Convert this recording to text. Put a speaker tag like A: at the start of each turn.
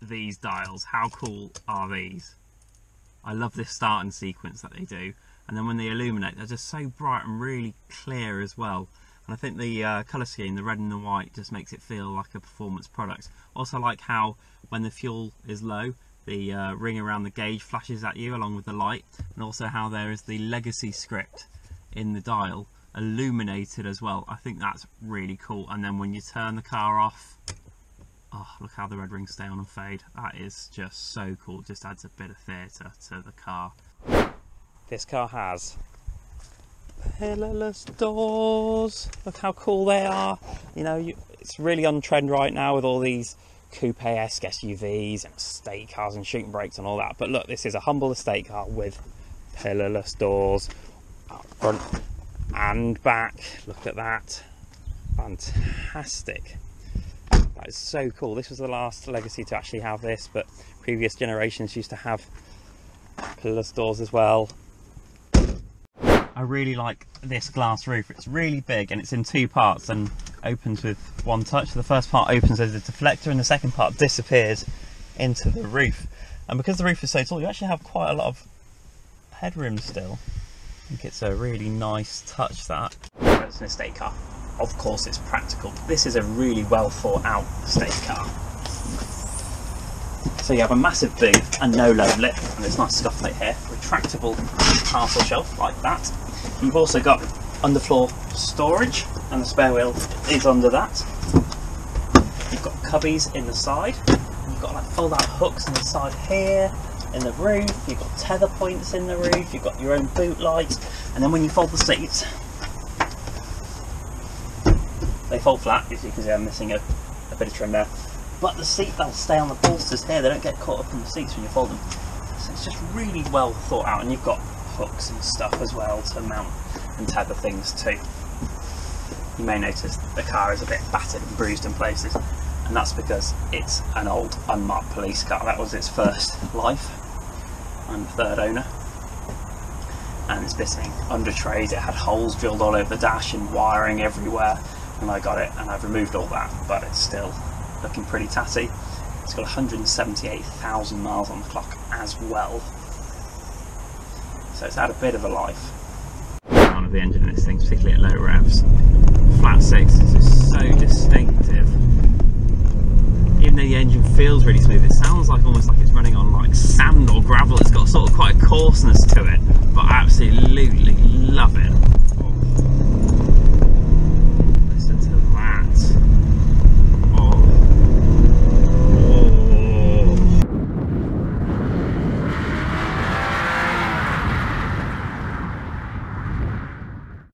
A: these dials. How cool are these? I love this starting sequence that they do. And then when they illuminate, they're just so bright and really clear as well. And I think the uh, colour scheme, the red and the white, just makes it feel like a performance product. Also like how when the fuel is low, the uh, ring around the gauge flashes at you along with the light. And also how there is the legacy script in the dial illuminated as well. I think that's really cool. And then when you turn the car off, oh, look how the red rings stay on and fade. That is just so cool. Just adds a bit of theatre to the car. This car has pillarless doors. Look how cool they are. You know, you, it's really on trend right now with all these coupe-esque SUVs and estate cars and shooting brakes and all that. But look, this is a humble estate car with pillarless doors up front and back. Look at that. Fantastic. Is so cool. This was the last legacy to actually have this, but previous generations used to have pillarless doors as well. I really like this glass roof. It's really big and it's in two parts and opens with one touch. The first part opens as a deflector and the second part disappears into the roof. And because the roof is so tall, you actually have quite a lot of headroom still. I think it's a really nice touch that. It's an estate car. Of course it's practical. This is a really well thought out estate car. So you have a massive boot and no load lip and this nice scuff plate here, retractable parcel shelf like that. You've also got underfloor storage and the spare wheel is under that. You've got cubbies in the side. You've got like fold out hooks on the side here in the roof. You've got tether points in the roof. You've got your own boot lights. And then when you fold the seats, they fold flat, as you can see I'm missing a, a bit of trim there. But the seat belts stay on the bolsters here, they don't get caught up in the seats when you fold them. So it's just really well thought out and you've got hooks and stuff as well to mount and tether things too. You may notice the car is a bit battered and bruised in places and that's because it's an old unmarked police car. That was its first life. The third owner and it's missing under trays. It had holes drilled all over the dash and wiring everywhere and I got it and I've removed all that but it's still looking pretty tatty. It's got 178,000 miles on the clock as well. So it's had a bit of a life. One of the engine in this thing, particularly at low revs. Flat 6 is just so distinctive. Even though the engine feels really smooth, it sounds like almost like it's running on like sand or gravel. It's got sort of quite a coarseness to it, but I absolutely love it.